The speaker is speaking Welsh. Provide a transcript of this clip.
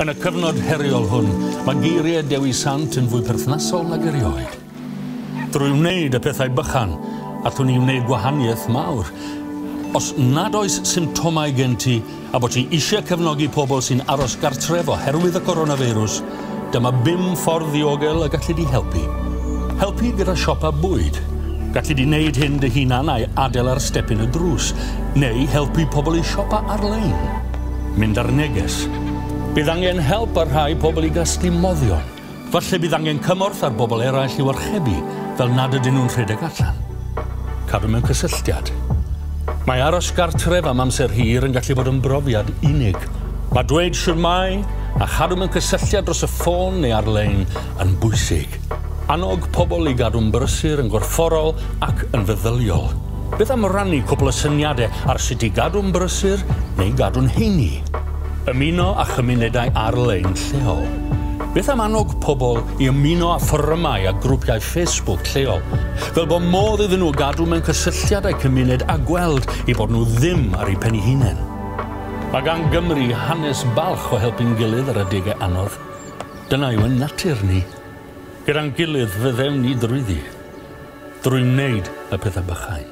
Yn y cyfnod heriol hwn, mae geiriau Dewi Sant yn fwy perthnasol nag erioed. Drwy wneud y pethau bychan, allwn ni wneud gwahaniaeth mawr. Os nad oes symptomau gen ti a bod ti eisiau cefnogi pobl sy'n aros gartref oherwydd y coronavirus, dyma bum ffordd ddiogel y gallu di helpu. Helpu gyda siopa bwyd. Gallu di wneud hyn dy hunan a'i adael ar stepyn y drws, neu helpu pobl i siopa ar-lein. Mynd ar neges, Bydd angen help ar rhai pobl i gasglu moddion. Falle bydd angen cymorth ar bobl eraill i warchebu fel nad ydyn nhw'n rhedeg allan. Cadw mewn cysylltiad. Mae aros gartref am amser hir yn gallu bod yn brofiad unig. Mae dweud siwrmai a chadw mewn cysylltiad dros y ffôn neu ar-lein yn bwysig. Anog pobl i gadw'n brysur yn gorfforol ac yn feddyliol. Beth am rannu cwbl o syniadau ar sut i gadw'n brysur neu gadw'n heini? Ymuno a chymunedau ar-lein lleol. Beth am annog pobl i ymuno a ffyrmau a grwpiau Facebook lleol? Fel bod modd iddyn nhw gadw mewn cysylltiadau cymuned a gweld i bod nhw ddim ar eu pen eu hunain. Mae gan Gymru hanes balch o helpu'n gilydd ar adegau anodd. Dyna yw yn natur ni. Gyda'n gilydd fyddewn ni drwyddi. Drwy'n wneud y pethau bychain.